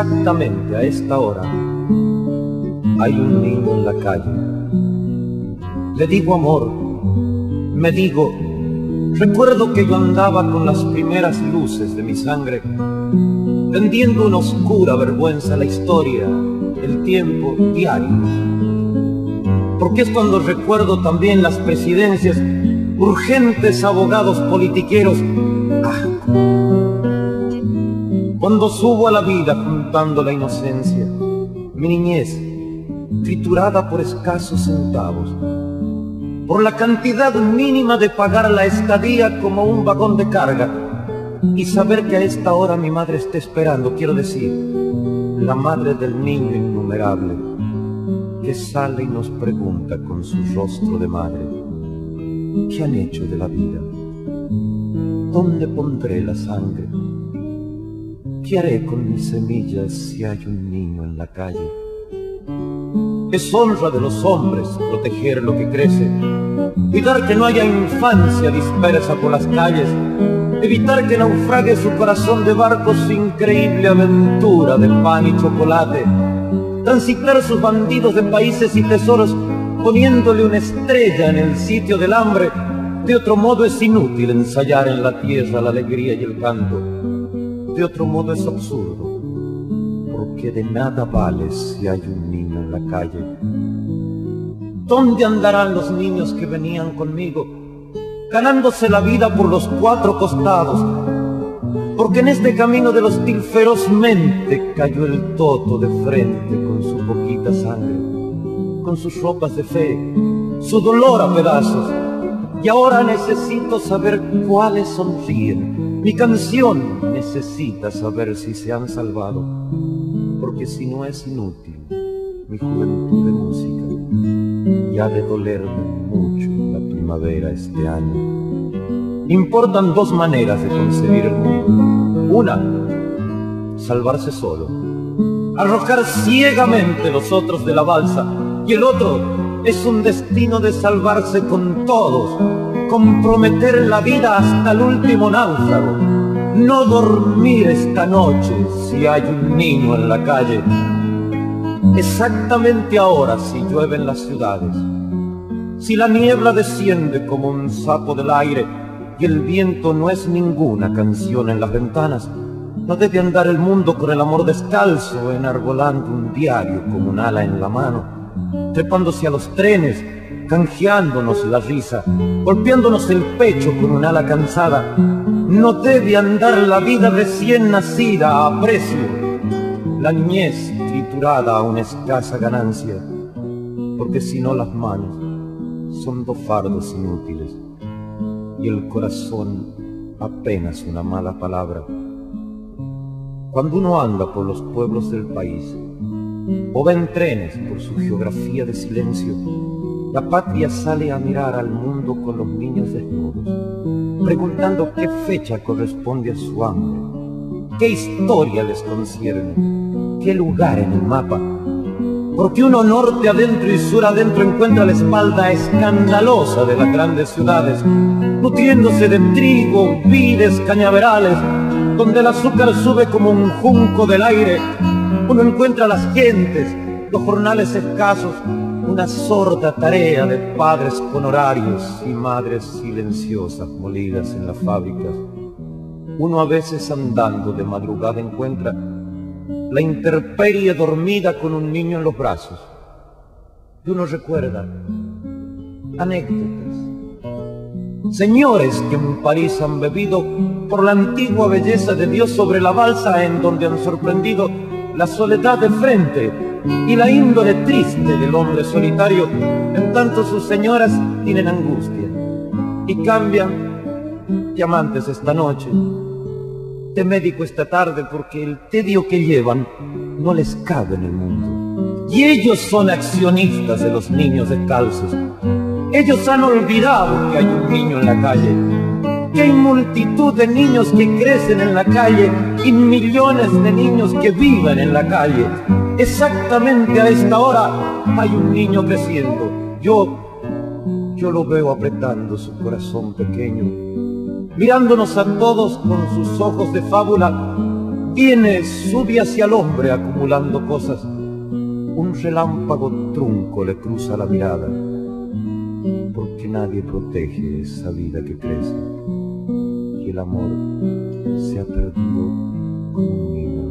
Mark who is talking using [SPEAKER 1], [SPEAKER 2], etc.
[SPEAKER 1] a esta hora hay un niño en la calle. Le digo amor, me digo, recuerdo que yo andaba con las primeras luces de mi sangre, tendiendo una oscura vergüenza la historia, el tiempo diario. Porque es cuando recuerdo también las presidencias, urgentes abogados politiqueros, cuando subo a la vida juntando la inocencia, mi niñez, triturada por escasos centavos, por la cantidad mínima de pagar la estadía como un vagón de carga, y saber que a esta hora mi madre está esperando, quiero decir, la madre del niño innumerable, que sale y nos pregunta con su rostro de madre, ¿qué han hecho de la vida? ¿Dónde pondré la sangre? ¿Qué haré con mis semillas si hay un niño en la calle? Es honra de los hombres proteger lo que crece, cuidar que no haya infancia dispersa por las calles, evitar que naufrague su corazón de barco su increíble aventura de pan y chocolate, transitar sus bandidos de países y tesoros poniéndole una estrella en el sitio del hambre, de otro modo es inútil ensayar en la tierra la alegría y el canto de otro modo es absurdo, porque de nada vale si hay un niño en la calle. ¿Dónde andarán los niños que venían conmigo, ganándose la vida por los cuatro costados? Porque en este camino del hostil ferozmente cayó el toto de frente con su poquita sangre, con sus ropas de fe, su dolor a pedazos. Y ahora necesito saber cuáles sonríen, mi canción necesita saber si se han salvado, porque si no es inútil mi juventud de música, y ha de dolerme mucho la primavera este año. Importan dos maneras de concebir el mundo. Una, salvarse solo, arrojar ciegamente los otros de la balsa, y el otro es un destino de salvarse con todos, comprometer la vida hasta el último náufrago, no dormir esta noche si hay un niño en la calle. Exactamente ahora si llueve en las ciudades, si la niebla desciende como un sapo del aire y el viento no es ninguna canción en las ventanas, no debe andar el mundo con el amor descalzo, enarbolando un diario como un ala en la mano, trepándose a los trenes, canjeándonos la risa, golpeándonos el pecho con un ala cansada. No debe andar la vida recién nacida a precio, la niñez triturada a una escasa ganancia, porque si no las manos son dos fardos inútiles y el corazón apenas una mala palabra. Cuando uno anda por los pueblos del país, o va en trenes por su geografía de silencio, la patria sale a mirar al mundo con los niños desnudos, preguntando qué fecha corresponde a su hambre, qué historia les concierne, qué lugar en el mapa. Porque uno norte adentro y sur adentro encuentra la espalda escandalosa de las grandes ciudades, nutriéndose de trigo, vides, cañaverales, donde el azúcar sube como un junco del aire. Uno encuentra las gentes, los jornales escasos, una sorda tarea de padres con horarios y madres silenciosas molidas en las fábricas. Uno a veces andando de madrugada encuentra la intemperie dormida con un niño en los brazos. Y uno recuerda anécdotas. Señores que en París han bebido por la antigua belleza de Dios sobre la balsa en donde han sorprendido la soledad de frente y la índole triste del hombre solitario, en tanto sus señoras tienen angustia y cambian de amantes esta noche, de médico esta tarde porque el tedio que llevan no les cabe en el mundo. Y ellos son accionistas de los niños descalzos. Ellos han olvidado que hay un niño en la calle, que hay multitud de niños que crecen en la calle y millones de niños que viven en la calle Exactamente a esta hora hay un niño creciendo. Yo, yo lo veo apretando su corazón pequeño, mirándonos a todos con sus ojos de fábula, viene, sube hacia el hombre acumulando cosas. Un relámpago trunco le cruza la mirada, porque nadie protege esa vida que crece. Y el amor se atrapalhou com o.